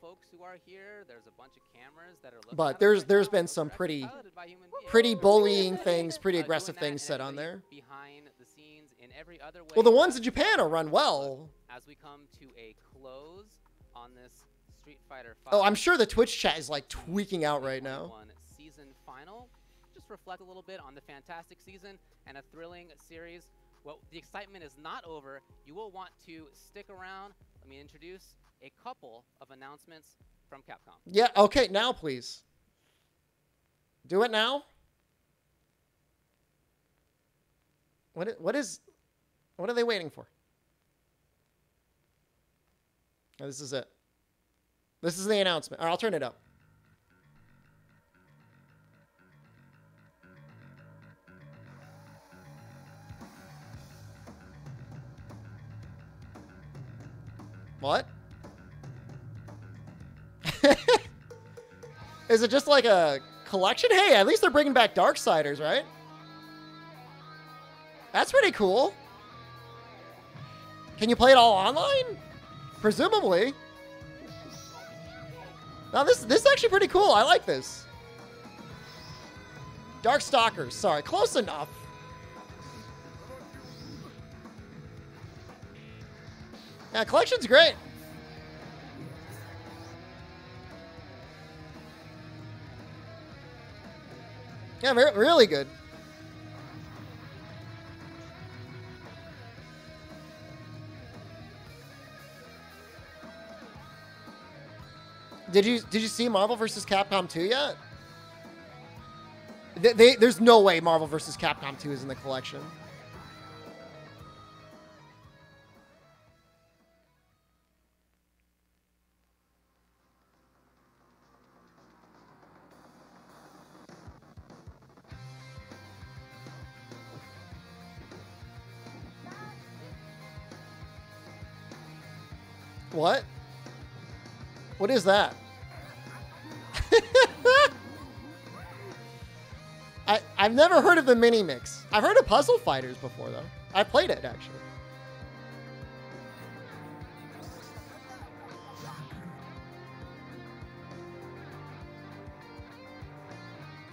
Speaker 5: folks who are here. There's a bunch of cameras that are looking
Speaker 1: But there's-
Speaker 5: right
Speaker 1: there's
Speaker 5: now.
Speaker 1: been some pretty-
Speaker 5: piloted by human beings.
Speaker 1: Pretty bullying
Speaker 5: Uh,
Speaker 1: things, pretty aggressive
Speaker 5: that
Speaker 1: things said on there.
Speaker 5: Behind the scenes in every other way.
Speaker 1: Well, the ones in. Japan are run well.
Speaker 5: As we come to a close on this Street Fighter 5.
Speaker 1: Oh, I'm sure the Twitch chat is like tweaking out right now.
Speaker 5: 2021 Season final. Just reflect a little bit on the fantastic season and a thrilling series. Well, the excitement is not over. You will want to stick around. Let me introduce a couple of announcements from Capcom.
Speaker 1: Yeah, okay, now please. Do it now. What i- what is what are they waiting for? Oh, this is it. This is the announcement. Or I'll turn it up. What? Is it just like a collection? Hey, at least they're bringing back Darksiders, right? That's pretty cool. Can you play it all online? Presumably. Now this this is actually pretty cool. I like this. Darkstalkers. Sorry, close enough. Yeah, collection's great. Yeah, really good. Did you did you see Marvel vs. Capcom 2 yet? They, they, there's no way Marvel vs. Capcom 2 is in the collection. What? What is that? I, I've never heard of the mini mix. I've heard of Puzzle Fighters before, though. I played it actually.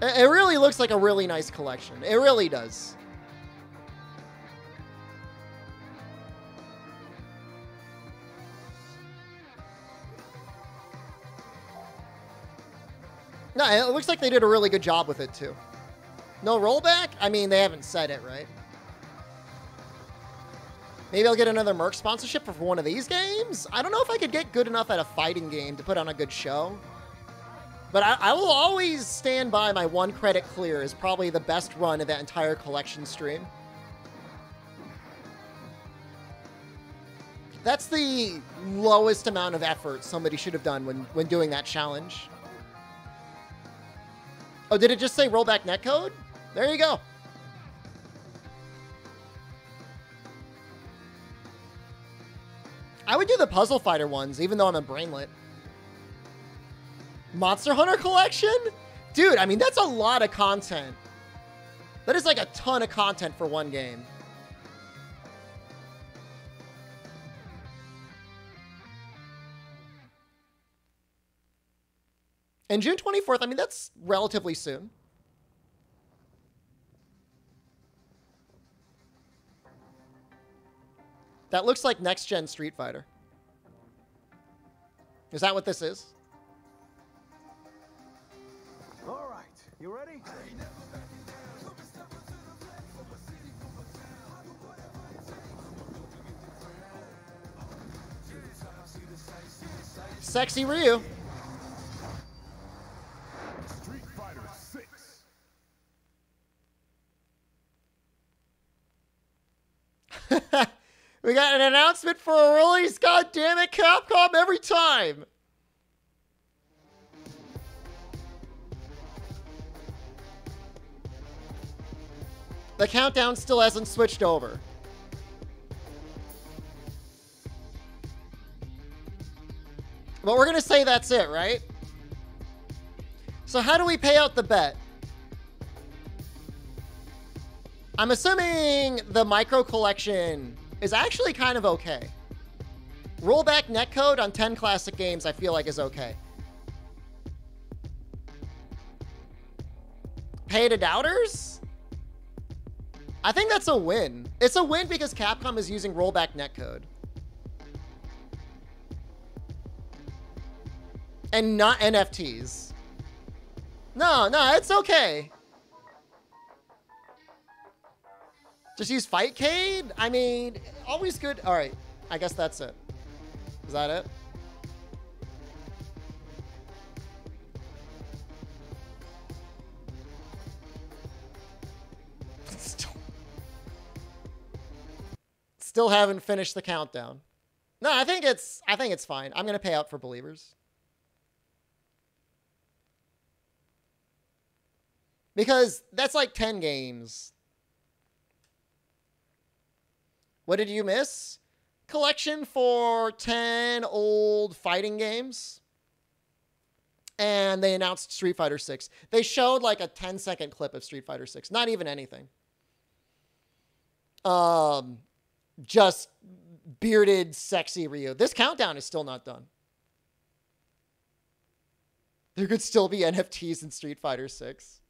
Speaker 1: It it really looks like a really nice collection. It really does. It looks like they did a really good job with it too. No rollback? I mean, they haven't said it, right? Maybe I'll get another Merc sponsorship for one of these games? I don't know if I could get good enough at a fighting game to put on a good show. But I, I will always stand by my one credit clear is probably the best run of that entire collection stream. That's the lowest amount of effort somebody should have done when, when doing that challenge. Oh, did it just say rollback netcode? There you go. I would do the Puzzle Fighter ones, even though I'm a brainlet. Monster Hunter collection? Dude, I mean, that's a lot of content. That- That is like a ton of content for one game. And June 24th, I mean, that's relatively soon. That looks like next gen Street Fighter. Is that what this is?
Speaker 10: All right, you ready?
Speaker 1: Sexy Ryu.
Speaker 10: Street Fighter 6.
Speaker 1: We got an announcement for a release. God damn it, Capcom every time. The countdown still hasn't switched over. But we're going to say that's it, right? So, how do we pay out the bet? I'm assuming the micro collection is actually kind of okay. Rollback netcode on 10 classic games, I feel like is okay. Pay to doubters? I think that's a win. It's a win because Capcom is using rollback netcode. And not NFTs. No, no, it's okay. Just use Fightcade? I mean, always good. All right, I guess that's it. Is that it? Still, still haven't finished the countdown. No, I think it's I think it's fine. I'm gonna pay out for believers. Because that's like 10 games. What did you miss? Collection for 10 old fighting games. And they announced Street Fighter 6. They showed like a 10 second clip of Street Fighter 6. Not even anything. Um just bearded sexy Ryu. This countdown is still not done. There could still be NFTs in Street Fighter 6.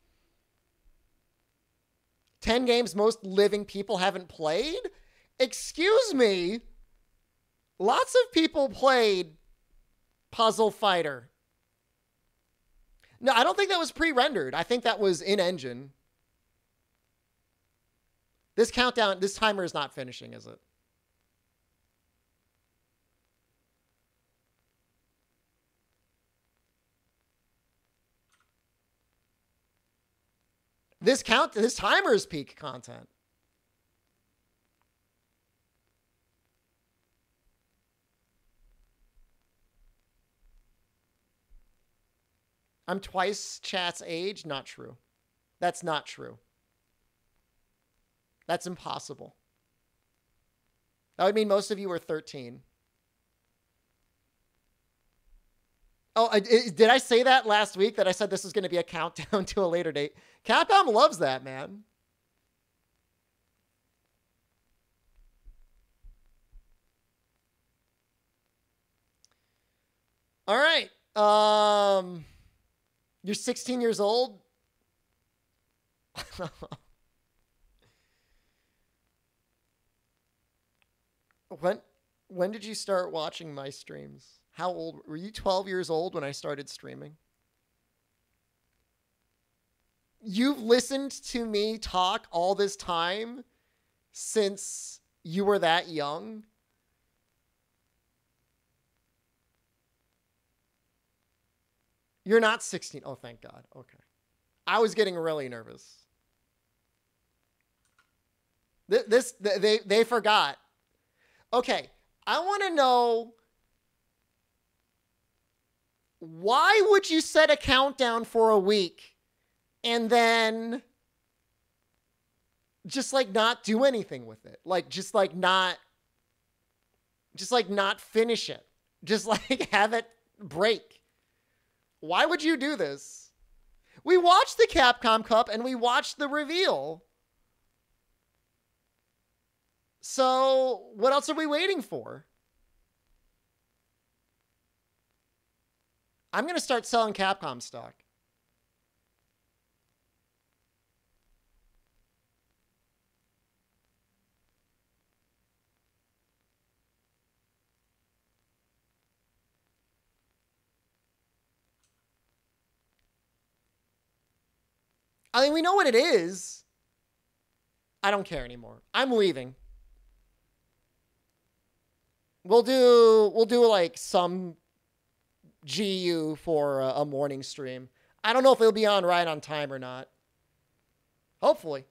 Speaker 1: 10 games most living people haven't played? Excuse me. Lots of people played Puzzle Fighter. No, I don't think that was pre rendered. I think that was in engine. This countdown, this timer is not finishing, is it? This count this timer is peak content. I'm twice chat's age. Not true. That's not true. That's impossible. That would mean most of you are 13. Oh, did I say that last week that I said this was going to be a countdown to a later date? Capcom loves that, man. All right. Um you're 16 years old? when when did you start watching my streams? How old were you 12 years old when I started streaming? You've listened to me talk all this time since you were that young? You're not 16. Oh, thank God. Okay. I was getting really nervous. Th- This, they, they forgot. Okay. I want to know why would you set a countdown for a week and then just like not do anything with it? Like, just like not, just like not finish it. Just like have it break. Why would you do this? We watched the Capcom Cup and we watched the reveal. So, what else are we waiting for? I'm going to start selling Capcom stock. I mean, we know what it is. I don't care anymore. I'm leaving. We'll do we'll do like some GU for a, a morning stream. I don't know if it'll be on right on time or not. Hopefully.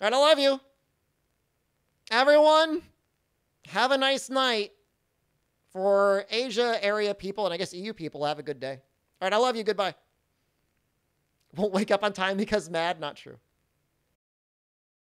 Speaker 1: All right, I love you. Everyone, have a nice night. For Asia area people and I guess EU people, have a good day. All right, I love you. Goodbye. Won't wake up on time because mad? Not true.